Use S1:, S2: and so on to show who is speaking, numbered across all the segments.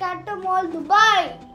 S1: Mercato Mall, Dubai.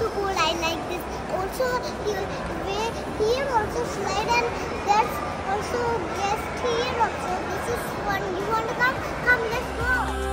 S2: Also cool. I like this. Also, here, here also slide and that's also guest here also. This is fun. You want to come? Come, let's go.